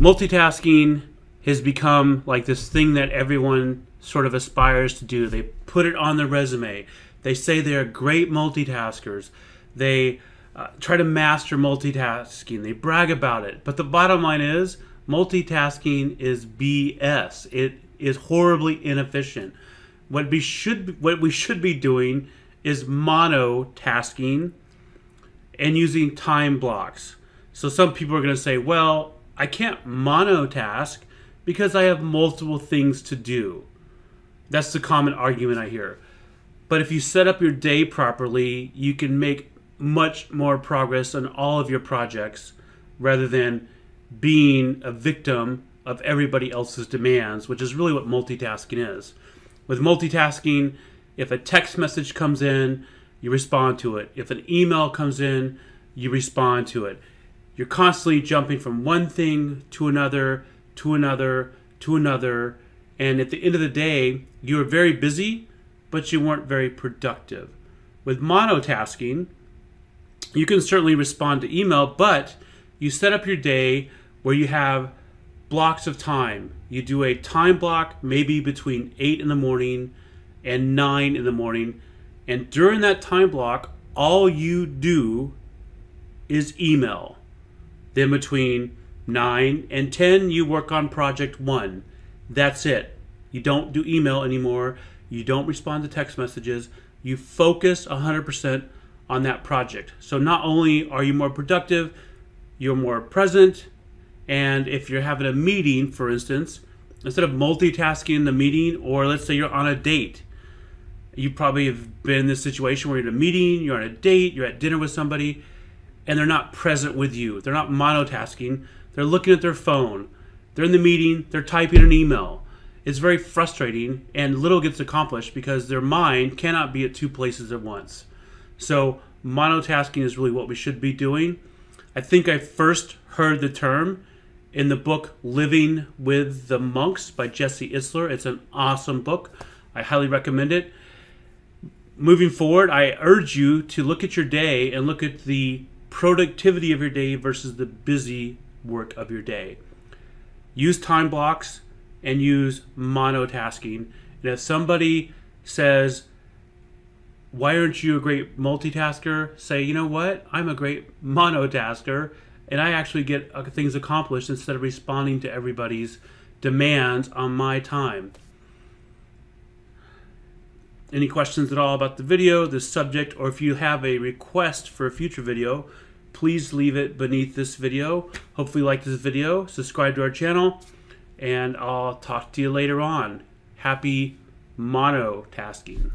multitasking has become like this thing that everyone sort of aspires to do. They put it on their resume. They say they're great multitaskers. They uh, try to master multitasking. They brag about it. But the bottom line is multitasking is BS. It is horribly inefficient. What we should what we should be doing is monotasking and using time blocks. So some people are going to say, "Well, I can't monotask because I have multiple things to do." That's the common argument I hear. But if you set up your day properly, you can make much more progress on all of your projects rather than being a victim of everybody else's demands, which is really what multitasking is. With multitasking, if a text message comes in, you respond to it. If an email comes in, you respond to it. You're constantly jumping from one thing to another, to another, to another. And at the end of the day, you were very busy, but you weren't very productive. With monotasking, you can certainly respond to email, but you set up your day where you have blocks of time. You do a time block maybe between 8 in the morning and 9 in the morning. And during that time block, all you do is email. Then between 9 and 10, you work on project 1. That's it. You don't do email anymore. You don't respond to text messages. You focus 100% on that project. So not only are you more productive, you're more present, and if you're having a meeting, for instance, instead of multitasking in the meeting, or let's say you're on a date, you probably have been in this situation where you're in a meeting, you're on a date, you're at dinner with somebody, and they're not present with you. They're not monotasking. They're looking at their phone. They're in the meeting, they're typing an email. It's very frustrating, and little gets accomplished because their mind cannot be at two places at once. So, monotasking is really what we should be doing. I think I first heard the term in the book Living with the Monks by Jesse Itzler. It's an awesome book. I highly recommend it. Moving forward, I urge you to look at your day and look at the productivity of your day versus the busy work of your day. Use time blocks and use monotasking. And if somebody says, why aren't you a great multitasker? Say, you know what? I'm a great monotasker and I actually get uh, things accomplished instead of responding to everybody's demands on my time. Any questions at all about the video, the subject, or if you have a request for a future video, please leave it beneath this video. Hopefully you like this video, subscribe to our channel, and I'll talk to you later on. Happy monotasking.